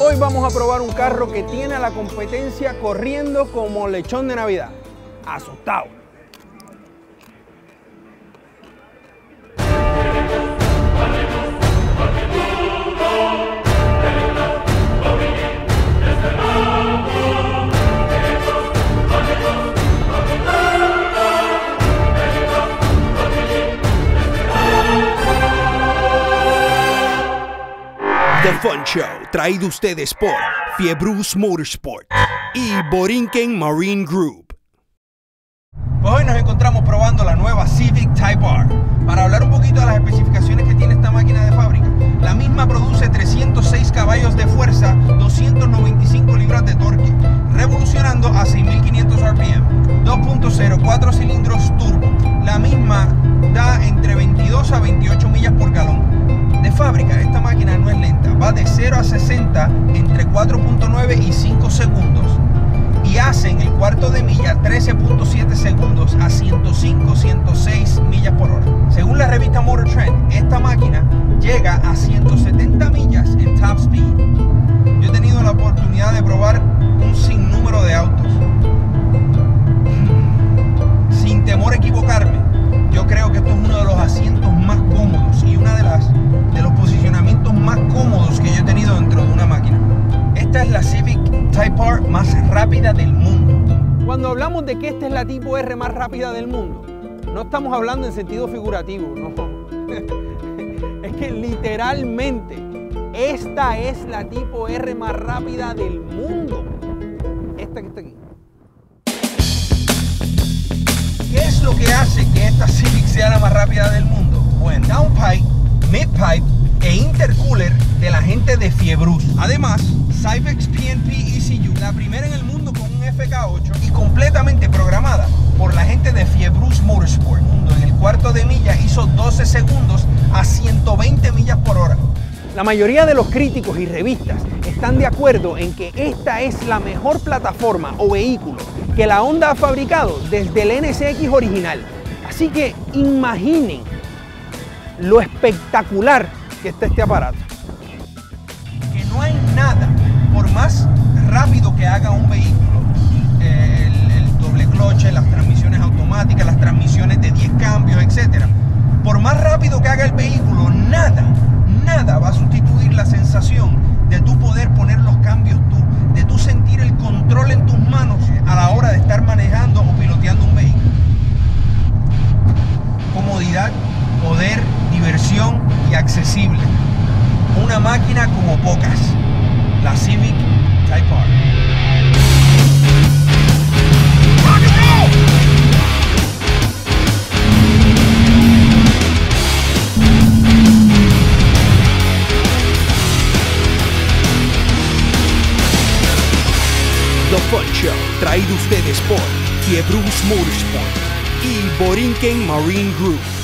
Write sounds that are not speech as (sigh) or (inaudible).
Hoy vamos a probar un carro que tiene a la competencia corriendo como lechón de Navidad. The Fun Show, traído ustedes por Fiebrus Motorsport y Borinquen Marine Group. Hoy nos encontramos probando la nueva Civic Type R. Para hablar un poquito de las especificaciones que tiene esta máquina de fábrica. La misma produce 306 caballos de fuerza, 295 libras de torque, revolucionando a 6500 RPM. 2.0, 4 cilindros turbo. La misma da entre 22 a 28 millas por galón. De fábrica, esta máquina no es lenta, va de 0 a 60 entre 4.9 y 5 segundos hace en el cuarto de milla 13.7 segundos a 105-106 millas por hora. Según la revista Motor Trend, esta máquina llega a 170 millas en top speed. Yo he tenido la oportunidad de probar un sinnúmero de autos. Sin temor a equivocarme, yo creo que esto es uno de los asientos más cómodos y una de las de los posicionamientos más cómodos que yo he tenido dentro de una máquina. Esta es la Civic Type R más rápida del mundo. Cuando hablamos de que esta es la tipo R más rápida del mundo, no estamos hablando en sentido figurativo, no. (laughs) es que literalmente esta es la tipo R más rápida del mundo. Esta que está aquí. ¿Qué es lo que hace que esta Civic sea la más rápida del mundo? Bueno, downpipe, midpipe e intercooler de la gente de Fiebrus. Además, Cybex la primera en el mundo con un FK8 y completamente programada por la gente de Fiebrus Motorsport. En el cuarto de milla hizo 12 segundos a 120 millas por hora. La mayoría de los críticos y revistas están de acuerdo en que esta es la mejor plataforma o vehículo que la Honda ha fabricado desde el NSX original. Así que imaginen lo espectacular que está este aparato. Que no hay nada, por más rápido que haga un vehículo, eh, el, doble cloche, las transmisiones automáticas, las transmisiones de 10 cambios, etc. Por más rápido que haga el vehículo, nada, nada va a sustituir la sensación de tú poder poner los cambios tú, de tú sentir el control en tus manos a la hora de estar manejando o piloteando un vehículo. Comodidad, poder, diversión y accesible. Una máquina como pocas. La Civic Fun Show, traído ustedes por Fiebrus Motorsport y Borinquen Marine Group.